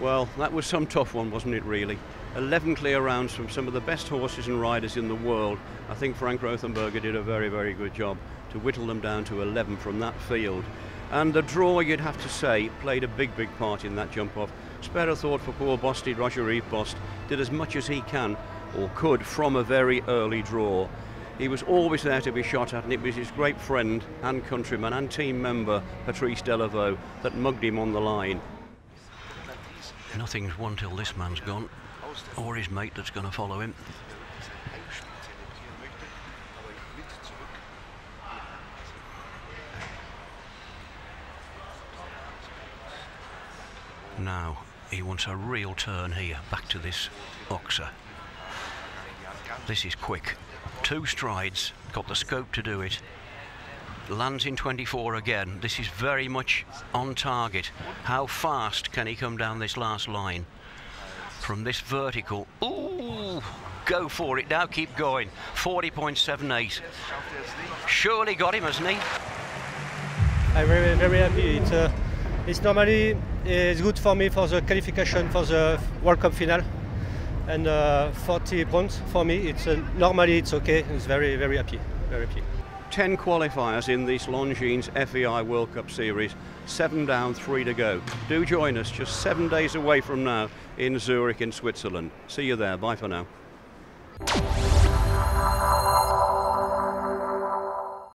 Well, that was some tough one, wasn't it, really? 11 clear rounds from some of the best horses and riders in the world. I think Frank Rothenberger did a very, very good job to whittle them down to 11 from that field. And the draw, you'd have to say, played a big, big part in that jump off. Spare a thought for poor Bosty, Roger Yves Bost, did as much as he can or could from a very early draw. He was always there to be shot at, and it was his great friend and countryman and team member, Patrice Delaveau, that mugged him on the line. Nothing's won till this man's gone, or his mate that's going to follow him. Now, he wants a real turn here, back to this Oxer. This is quick. Two strides, got the scope to do it. Lands in 24 again. This is very much on target. How fast can he come down this last line? From this vertical. Ooh! Go for it now, keep going. 40.78. Surely got him, hasn't he? I'm very, very happy. It's, uh, it's normally it's good for me for the qualification for the World Cup final. And uh, 40 points for me, it's uh, normally it's okay. It's very, very happy, very happy. 10 qualifiers in this Longines FEI World Cup Series. Seven down, three to go. Do join us just seven days away from now in Zurich in Switzerland. See you there. Bye for now.